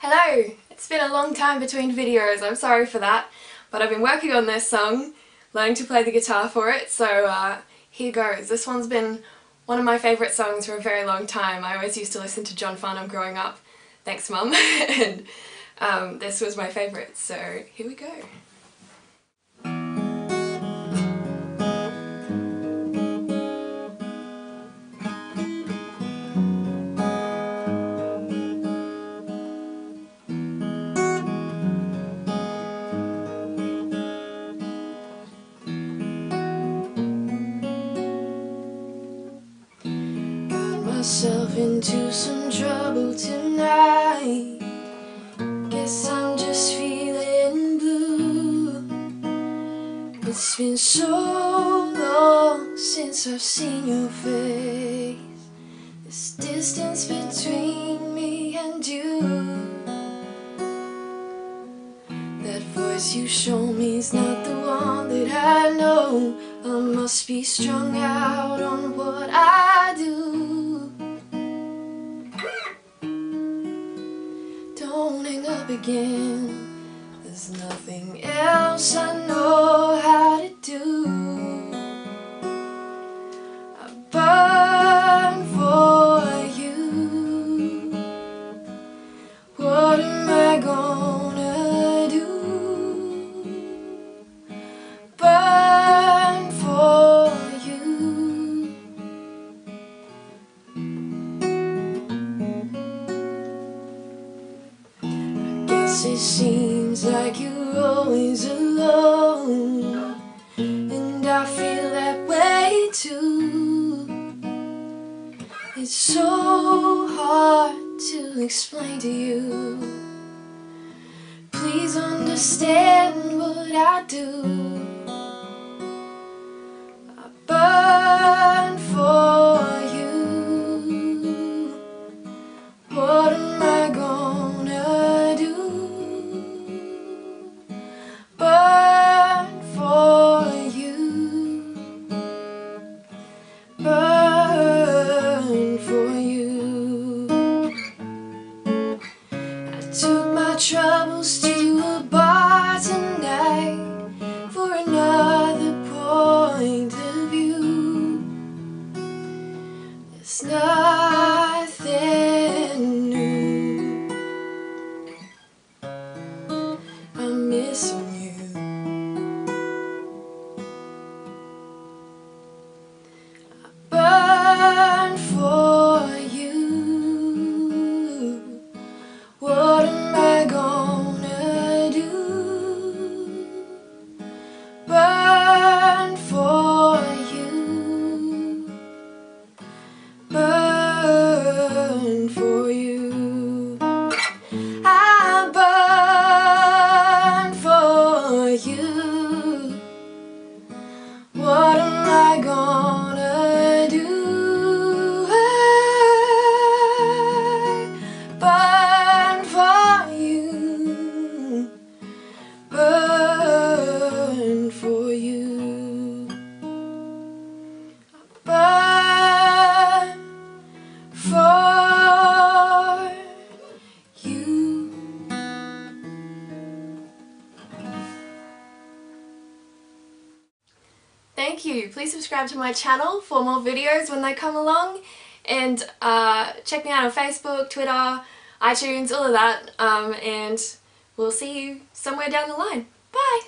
Hello! It's been a long time between videos, I'm sorry for that, but I've been working on this song, learning to play the guitar for it, so uh, here goes. This one's been one of my favourite songs for a very long time. I always used to listen to John Farnham growing up, thanks mum, and um, this was my favourite, so here we go. Myself into some trouble tonight. Guess I'm just feeling blue. It's been so long since I've seen your face. This distance between me and you. That voice you show me is not the one that I know. I must be strung out on what I again. There's nothing else I know how to do. I it seems like you're always alone And I feel that way too. It's so hard to explain to you. Please understand what I do Thank you. Please subscribe to my channel for more videos when they come along and uh, check me out on Facebook, Twitter, iTunes, all of that um, and we'll see you somewhere down the line. Bye!